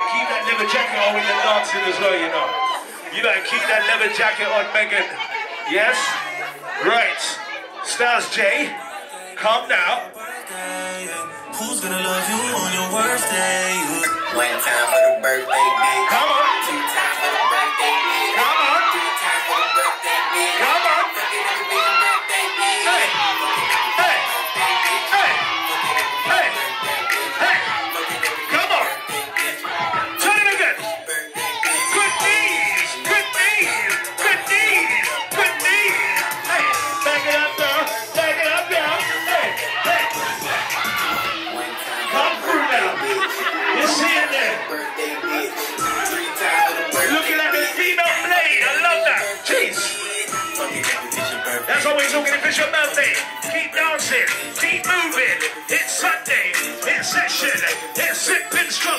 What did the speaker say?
Keep that leather jacket on when you're dancing as well, you know. You better keep that leather jacket on, Megan. Yes? Right. Stars J, calm down. Who's gonna love you on your Birthday bitch. Three times for the birthday Looking at the female blade. I love that. Jeez. Fucking every bitch your birthday. That's we're talking if it's your birthday. Keep dancing. Keep moving. It's Sunday. It's session. It's Sip 'N Stroke.